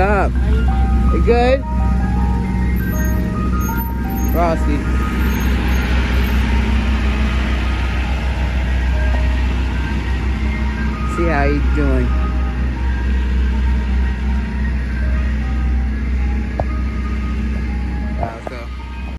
up? You good? Frosty. See how he's doing.